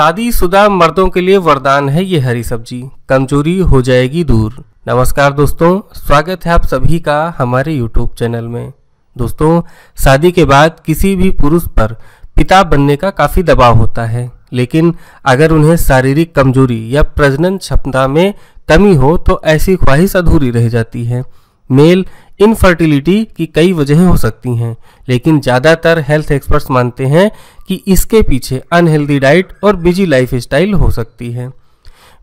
शादीशुदा मर्दों के लिए वरदान है ये हरी सब्ज़ी। कमज़ोरी हो जाएगी दूर। नमस्कार दोस्तों, स्वागत है आप सभी का हमारे YouTube चैनल में। दोस्तों, शादी के बाद किसी भी पुरुष पर पिता बनने का काफ़ी दबाव होता है, लेकिन अगर उन्हें शारीरिक कमज़ोरी या प्रजनन क्षमता में कमी हो तो ऐसी ख्वाहिश अधूरी रह जाती है। मेल इनफर्टिलिटी की कई वजहें हो सकती हैं, लेकिन ज़्यादातर हेल्थ एक्सपर्ट्स मानते हैं कि इसके पीछे अनहेल्दी डाइट और बिज़ी लाइफ स्टाइल हो सकती है।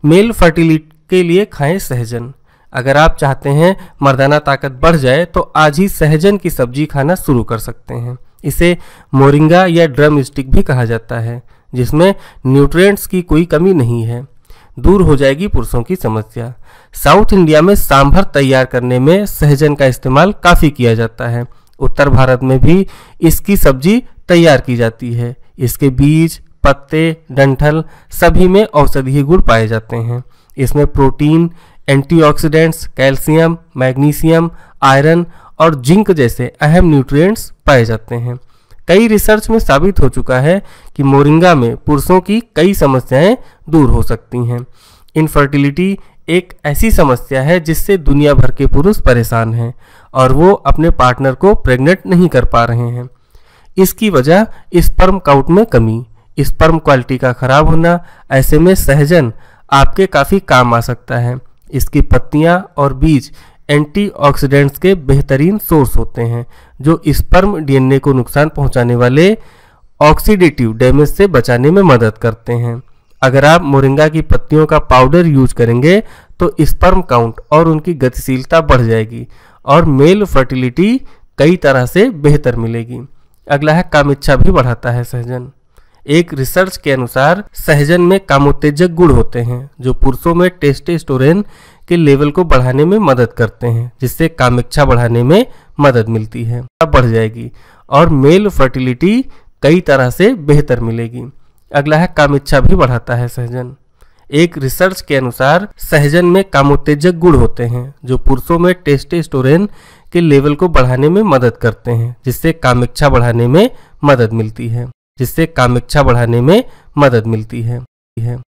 मेल फर्टिलिटी के लिए खाएँ सहजन। अगर आप चाहते हैं मर्दाना ताकत बढ़ जाए तो आज ही सहजन की सब्ज़ी खाना शुरू कर सकते हैं। इसे मोरिंगा या ड्रम स्टिक भी कहा जाता है, जिसमें न्यूट्रिएंट्स की कोई कमी नहीं है। दूर हो जाएगी पुरुषों की समस्या। साउथ इंडिया में सांभर तैयार करने में सहजन का इस्तेमाल काफ़ी किया जाता है। उत्तर भारत में भी इसकी सब्ज़ी तैयार की जाती है। इसके बीज पत्ते डंठल सभी में औषधीय गुण पाए जाते हैं। इसमें protein antioxidants, calcium magnesium iron और जिंक जैसे अहम न्यूट्रिएंट्स पाए जाते हैं। कई रिसर्च में साबित हो चुका है कि मोरिंगा में पुरुषों की कई समस्याएँ दूर हो सकती हैं। इनफर्टिलिटी एक ऐसी समस्या है जिससे दुनिया भर के पुरुष परेशान हैं और वो अपने पार्टनर को प्रेग्नेंट नहीं कर पा रहे हैं। इसकी वजह स्पर्म काउंट में कमी स्पर्म क्वालिटी का खराब होना, ऐसे में सहजन आपके काफ़ी काम आ सकता है। इसकी पत्तियाँ और बीज एंटीऑक्सीडेंट्स के बेहतरीन सोर्स होते हैं, जो स्पर्म डीएनए को नुकसान पहुँचाने वाले ऑक्सीडेटिव डैमेज से बचाने में मदद करते हैं। अगर आप मोरिंगा की पत्तियों का पाउडर यूज़ करेंगे तो स्पर्म काउंट और उनकी गतिशीलता बढ़ जाएगी और मेल फर्टिलिटी कई तरह से बेहतर मिलेगी। अगला है कामिच्छा भी बढ़ाता है, सहजन। एक रिसर्च के अनुसार सहजन में कामोत्तेजक गुण होते हैं, जो पुरुषों में टेस्टेस्टोरेन के लेवल को बढ़ाने में मदद करते हैं, जिससे कामिच्छा बढ़ाने में मदद मिलती है। बढ़ जाएगी, और मेल फर्टिलिटी कई तरह से बेहतर मिलेगी। अगला है कामिच्छा भी बढ़ाता है सहजन। एक रिसर्च के अनुसार सहजन में कामोत्तेजक गुण होते हैं, जो पुरुषों में टेस्टेस्टोरेन के लेवल को बढ़ाने में मदद करते हैं, जिससे कामिच्छा बढ़ाने में मदद मिलती है। जिससे कामेक्षा बढ़ाने में मदद मिलती है।